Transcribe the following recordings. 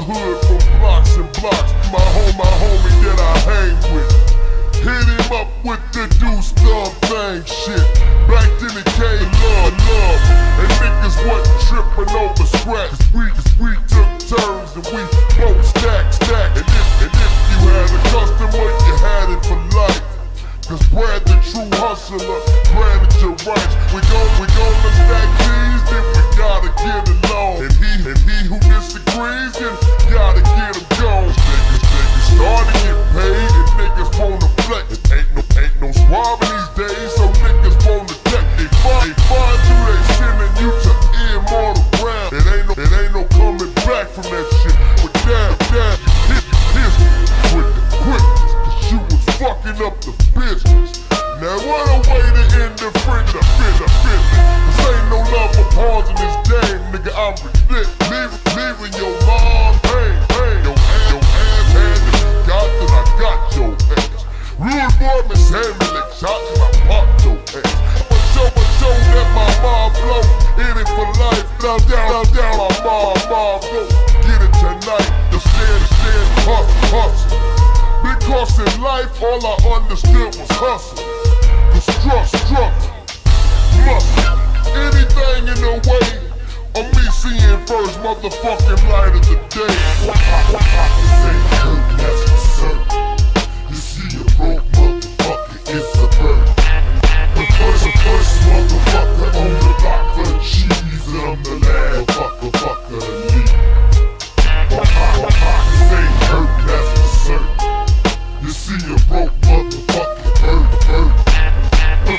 hood for blocks and blocks. My home, my homie that I hang with. Hit him up with the deuce thumb thing shit. Back then it came love, love. And niggas wasn't tripping over scratch. We, we took turns and we both stacked, stacked. And if, and if you had a customer, Cause Brad the true hustler, granted your rights. We gon' we gonna stack these, then we gotta get along. And he and he who disagrees, then gotta get him gone. Niggas, niggas started down, down, down, down, my mom, mom blow. Get it tonight, the stand, stand, hustle, hustle. Because in life all I understood was hustle. The struck, struck, muscle. Anything in the way of me seeing first motherfucking light of the day. The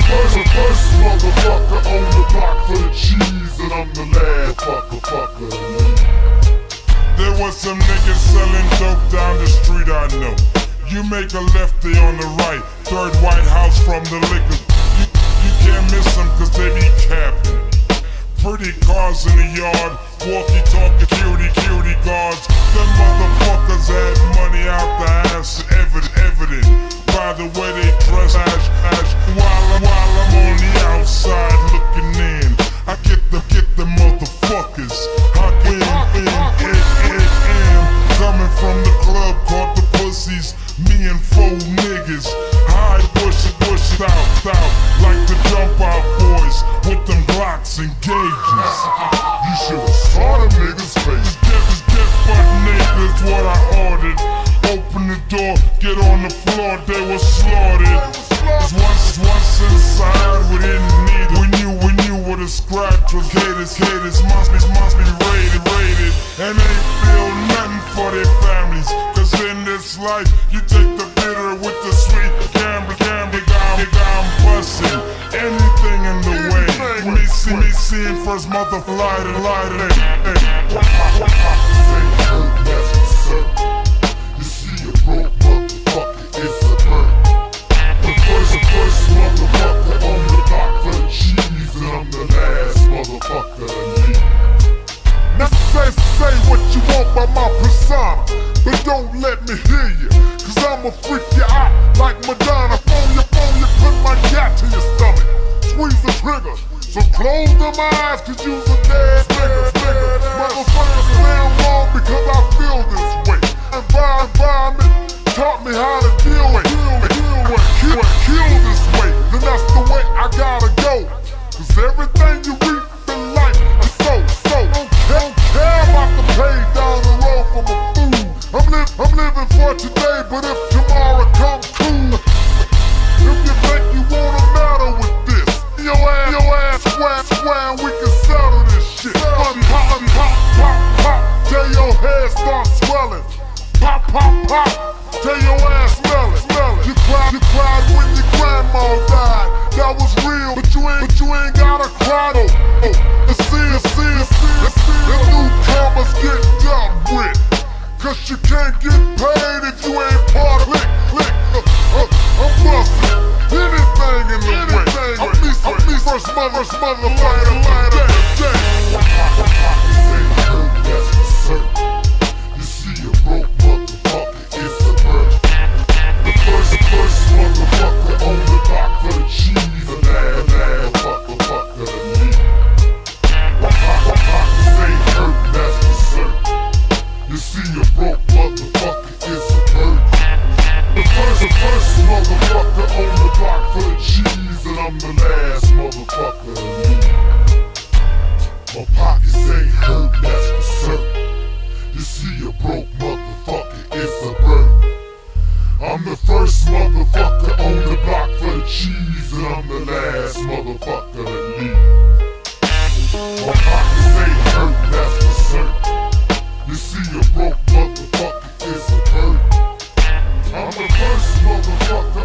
first, the first motherfucker on the block for the cheese, and I'm the last fucker, fucker leave. There was some niggas selling dope down the street, I know. You make a lefty on the right, third White House from the liquor. You, you can't miss them Pretty cars in the yard, walkie talkie, cutie, cutie guards. Them motherfuckers had money with and gauges. You should've saw them niggas' face. Get, get naked is what I ordered. Open the door, get on the floor, they were slaughtered. Once, once inside, we didn't need it. We knew, we knew what a scratch was. Haters, haters, must be, must be raided, raided. And they feel nothing for their families. Cause in this life, you take the bitter with the sweet. Gamble, gamble, gamble, gamble, busting. Anything in the seeing first mother and light it. You see a broke motherfucker, a first, first motherfucker on the block for cheese, and I'm the last motherfucker to leave. Now say, say what you want by my persona, but don't let me hear you. Cause I'ma freak you out like Madonna. Close them eyes, cause you's a dead nigga, nigga. Motherfuckers sound wrong because I feel this way. Envi- Environment taught me how to deal with, with, kill, kill this way. Then that's the way I gotta go. Cause everything you reap in life is so, so. Don't care, don't care about the pay down the road from a fool. I'm, li- I'm living for today, your head starts swelling. Pop, pop, pop, till your ass smell it, smell it. You cried, you cried when your grandma died. That was real, but you ain't, but you ain't gotta cry though. Oh, the see, the see, the see, the see. The newcomers get dealt with. Cause you can't get paid if you ain't part of it. Click, uh, uh, I'm busting anything in the way. I'm me, I'm me first mother, first mother, lighter, lighter, cause I'm the last motherfucker to leave. My pockets ain't hurt, that's for certain. You see a broke motherfucker is a burden. I'm the first motherfucker.